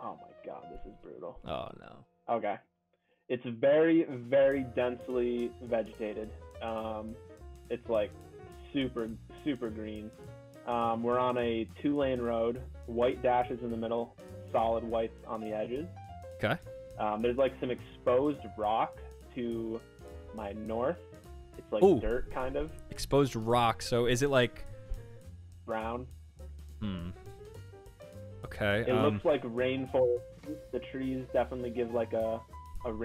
Oh my god, this is brutal. Oh no. Okay. It's very, very densely vegetated. Um, it's like super, super green. Um, we're on a two lane road, white dashes in the middle, solid whites on the edges. Okay. Um, there's like some exposed rock to my north. It's like Ooh. dirt, kind of Exposed rock. So is it like? brown. Hmm. Okay. It um, looks like rainforest. The trees definitely give like a